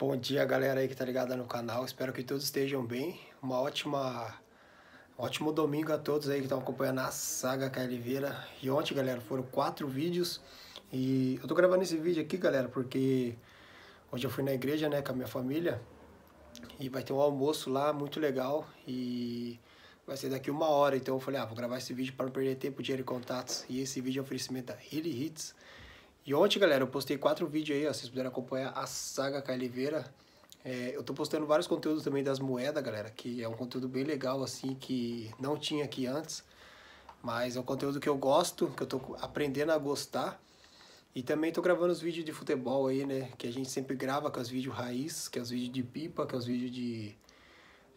Bom dia, galera aí que tá ligada no canal. Espero que todos estejam bem. Uma ótima, um ótimo domingo a todos aí que estão acompanhando a saga Caeliveira. E ontem, galera, foram quatro vídeos. E eu tô gravando esse vídeo aqui, galera, porque hoje eu fui na igreja, né, com a minha família. E vai ter um almoço lá muito legal. E vai ser daqui uma hora. Então eu falei, ah, vou gravar esse vídeo para não perder tempo, dinheiro e contatos. E esse vídeo é oferecimento da Hilly Hits. E ontem, galera, eu postei quatro vídeos aí, ó, vocês puderam acompanhar a saga Caliveira. É, eu tô postando vários conteúdos também das moedas, galera, que é um conteúdo bem legal, assim, que não tinha aqui antes. Mas é um conteúdo que eu gosto, que eu tô aprendendo a gostar. E também tô gravando os vídeos de futebol aí, né, que a gente sempre grava com os vídeos raiz, que é os vídeos de pipa, que é os vídeos de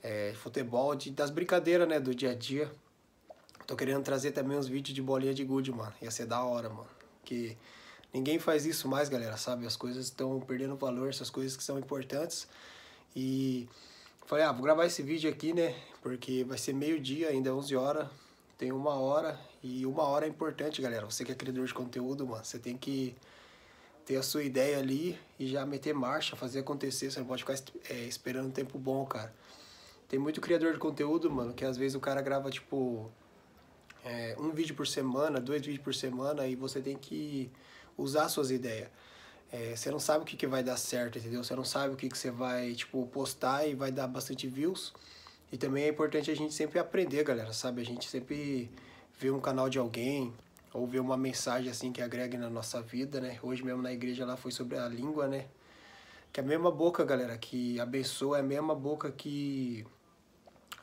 é, futebol, de, das brincadeiras, né, do dia a dia. Tô querendo trazer também uns vídeos de bolinha de gude, mano. Ia ser da hora, mano. Que Ninguém faz isso mais, galera, sabe? As coisas estão perdendo valor, essas coisas que são importantes. E falei, ah, vou gravar esse vídeo aqui, né? Porque vai ser meio-dia, ainda 11 horas. Tem uma hora. E uma hora é importante, galera. Você que é criador de conteúdo, mano, você tem que ter a sua ideia ali e já meter marcha, fazer acontecer. Você não pode ficar é, esperando um tempo bom, cara. Tem muito criador de conteúdo, mano, que às vezes o cara grava, tipo, é, um vídeo por semana, dois vídeos por semana, e você tem que usar suas ideias. É, você não sabe o que, que vai dar certo, entendeu? Você não sabe o que, que você vai, tipo, postar e vai dar bastante views. E também é importante a gente sempre aprender, galera, sabe? A gente sempre ver um canal de alguém ou ver uma mensagem assim que agregue na nossa vida, né? Hoje mesmo na igreja lá foi sobre a língua, né? Que é a mesma boca, galera, que abençoa, é a mesma boca que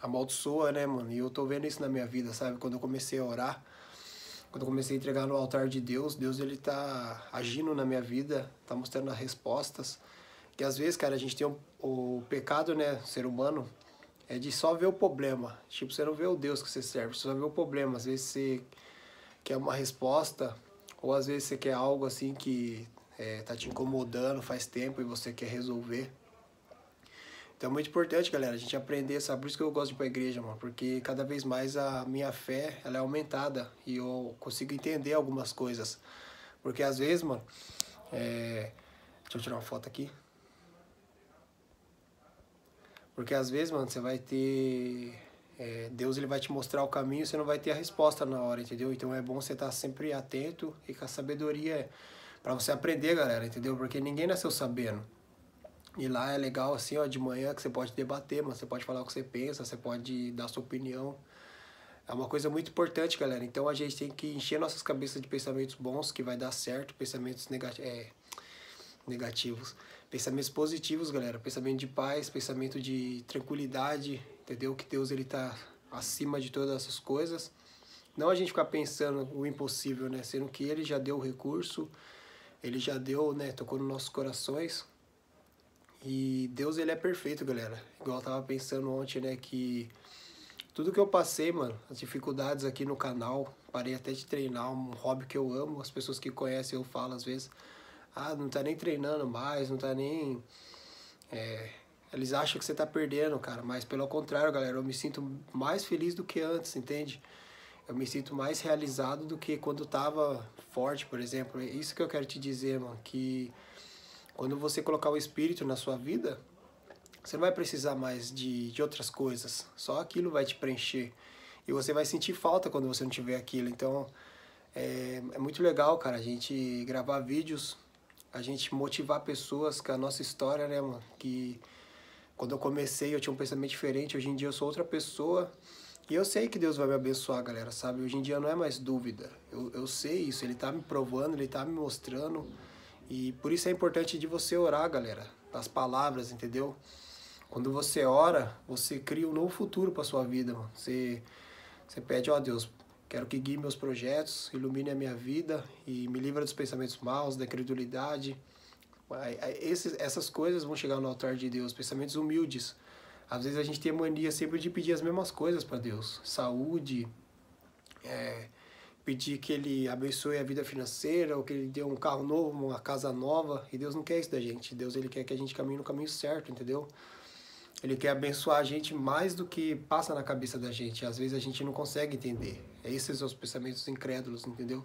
amaldiçoa, né, mano? E eu tô vendo isso na minha vida, sabe? Quando eu comecei a orar, quando eu comecei a entregar no altar de Deus, Deus ele tá agindo na minha vida, tá mostrando as respostas. Que às vezes, cara, a gente tem o, o pecado, né, ser humano, é de só ver o problema. Tipo, você não vê o Deus que você serve, você só vê o problema. Às vezes você quer uma resposta, ou às vezes você quer algo assim que é, tá te incomodando faz tempo e você quer resolver. Então é muito importante, galera, a gente aprender, sabe? Por isso que eu gosto de ir pra igreja, mano. Porque cada vez mais a minha fé, ela é aumentada. E eu consigo entender algumas coisas. Porque às vezes, mano, é... Deixa eu tirar uma foto aqui. Porque às vezes, mano, você vai ter... É, Deus ele vai te mostrar o caminho, você não vai ter a resposta na hora, entendeu? Então é bom você estar sempre atento e com a sabedoria para você aprender, galera, entendeu? Porque ninguém nasceu sabendo. E lá é legal assim, ó, de manhã que você pode debater, mas você pode falar o que você pensa, você pode dar sua opinião. É uma coisa muito importante, galera. Então a gente tem que encher nossas cabeças de pensamentos bons, que vai dar certo, pensamentos negati é, negativos. Pensamentos positivos, galera. Pensamento de paz, pensamento de tranquilidade, entendeu? Que Deus ele tá acima de todas essas coisas. Não a gente ficar pensando o impossível, né? Sendo que ele já deu o recurso, ele já deu, né? Tocou nos nossos corações. E Deus, ele é perfeito, galera. Igual eu tava pensando ontem, né, que tudo que eu passei, mano, as dificuldades aqui no canal, parei até de treinar, um hobby que eu amo, as pessoas que conhecem eu falo às vezes, ah, não tá nem treinando mais, não tá nem... É, eles acham que você tá perdendo, cara, mas pelo contrário, galera, eu me sinto mais feliz do que antes, entende? Eu me sinto mais realizado do que quando tava forte, por exemplo. É isso que eu quero te dizer, mano, que quando você colocar o Espírito na sua vida, você não vai precisar mais de, de outras coisas. Só aquilo vai te preencher. E você vai sentir falta quando você não tiver aquilo. Então, é, é muito legal, cara, a gente gravar vídeos, a gente motivar pessoas com a nossa história, né, mano? Que quando eu comecei eu tinha um pensamento diferente, hoje em dia eu sou outra pessoa. E eu sei que Deus vai me abençoar, galera, sabe? Hoje em dia não é mais dúvida. Eu, eu sei isso, Ele tá me provando, Ele tá me mostrando e por isso é importante de você orar, galera, das palavras, entendeu? Quando você ora, você cria um novo futuro para sua vida, mano. Você, você pede, ó Deus, quero que guie meus projetos, ilumine a minha vida e me livre dos pensamentos maus, da credulidade. Esses, essas coisas vão chegar no altar de Deus, pensamentos humildes. Às vezes a gente tem mania sempre de pedir as mesmas coisas para Deus. Saúde, é, pedir que ele abençoe a vida financeira, ou que ele dê um carro novo, uma casa nova, e Deus não quer isso da gente. Deus ele quer que a gente caminhe no caminho certo, entendeu? Ele quer abençoar a gente mais do que passa na cabeça da gente. Às vezes a gente não consegue entender. É esses os pensamentos incrédulos, entendeu?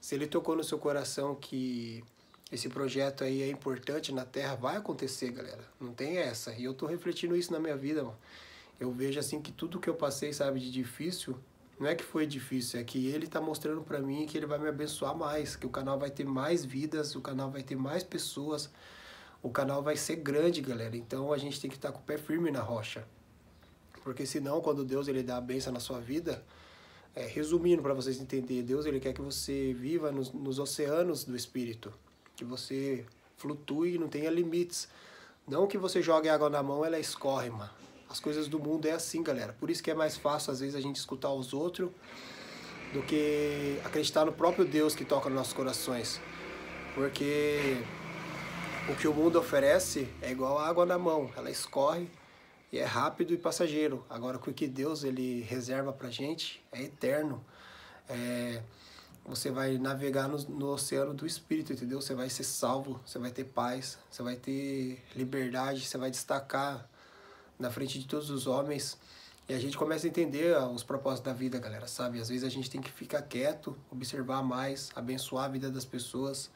Se ele tocou no seu coração que esse projeto aí é importante na Terra, vai acontecer, galera. Não tem essa. E eu tô refletindo isso na minha vida, mano. Eu vejo assim que tudo que eu passei, sabe, de difícil, não é que foi difícil, é que ele tá mostrando para mim que ele vai me abençoar mais, que o canal vai ter mais vidas, o canal vai ter mais pessoas, o canal vai ser grande, galera. Então a gente tem que estar tá com o pé firme na rocha. Porque senão, quando Deus ele dá a benção na sua vida, é, resumindo para vocês entenderem, Deus ele quer que você viva nos, nos oceanos do Espírito que você flutue e não tenha limites. Não que você jogue água na mão, ela escorre, mano. As coisas do mundo é assim, galera. Por isso que é mais fácil, às vezes, a gente escutar os outros do que acreditar no próprio Deus que toca nos nossos corações. Porque o que o mundo oferece é igual água na mão. Ela escorre e é rápido e passageiro. Agora, o que Deus ele reserva pra gente é eterno. É você vai navegar no, no, oceano do espírito, entendeu? Você vai ser salvo, você vai ter paz, você vai ter liberdade, você vai destacar na frente de todos os homens. E a gente começa a entender os propósitos da vida, galera, sabe? Às vezes a gente tem que ficar quieto, observar mais, abençoar a vida das pessoas.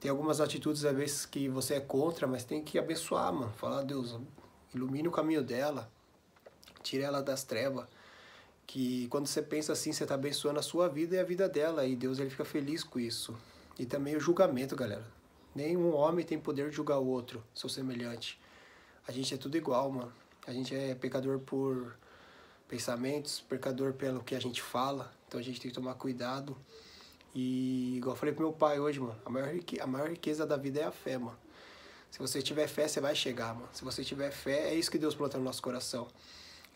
Tem algumas atitudes, às vezes, que você é contra, mas tem que abençoar, mano. Falar, Deus, ilumine o caminho dela, tire ela das trevas que quando você pensa assim, você está abençoando a sua vida e a vida dela, e Deus ele fica feliz com isso. E também o julgamento, galera. Nenhum homem tem poder de julgar o outro, seu semelhante. A gente é tudo igual, mano. A gente é pecador por pensamentos, pecador pelo que a gente fala, então a gente tem que tomar cuidado. E igual eu falei pro meu pai hoje, mano, a maior, a maior riqueza da vida é a fé, mano. Se você tiver fé, você vai chegar, mano. Se você tiver fé, é isso que Deus planta no nosso coração.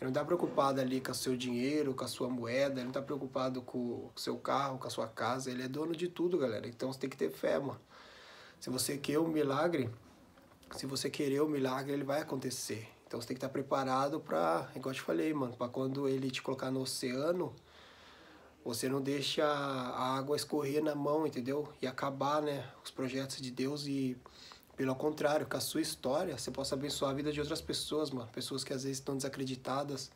Ele não está preocupado ali com o seu dinheiro, com a sua moeda, ele não está preocupado com o seu carro, com a sua casa, ele é dono de tudo, galera. Então você tem que ter fé, mano. Se você quer um milagre, se você querer o milagre, ele vai acontecer. Então você tem que estar preparado para, igual eu te falei, mano, para quando ele te colocar no oceano, você não deixa a água escorrer na mão, entendeu? E acabar, né, os projetos de Deus e pelo contrário, com a sua história, você possa abençoar a vida de outras pessoas, mano. Pessoas que às vezes estão desacreditadas,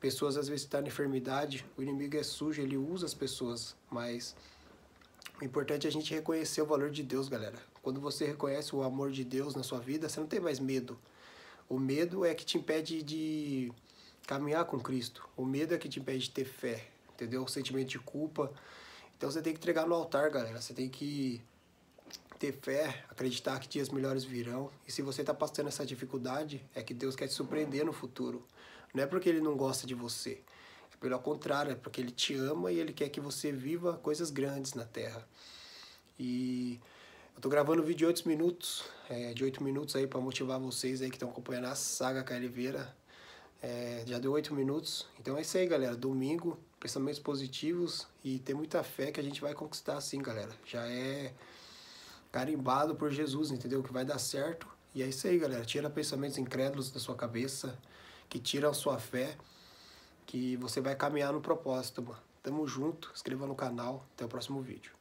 pessoas às vezes estão em enfermidade. O inimigo é sujo, ele usa as pessoas, mas o importante é a gente reconhecer o valor de Deus, galera. Quando você reconhece o amor de Deus na sua vida, você não tem mais medo. O medo é que te impede de caminhar com Cristo. O medo é que te impede de ter fé, entendeu? O sentimento de culpa. Então você tem que entregar no altar, galera. Você tem que ter fé, acreditar que dias melhores virão. E se você está passando essa dificuldade, é que Deus quer te surpreender no futuro. Não é porque Ele não gosta de você. É pelo contrário, é porque Ele te ama e Ele quer que você viva coisas grandes na Terra. E eu tô gravando um vídeo de 8 minutos, é, de 8 minutos aí para motivar vocês aí que estão acompanhando a saga Cariveira. É, já deu 8 minutos. Então é isso aí, galera. Domingo, pensamentos positivos e ter muita fé que a gente vai conquistar sim, galera. Já é carimbado por Jesus, entendeu? Que vai dar certo. E é isso aí, galera. Tira pensamentos incrédulos da sua cabeça, que tiram a sua fé, que você vai caminhar no propósito, mano. Tamo junto, inscreva no canal. Até o próximo vídeo.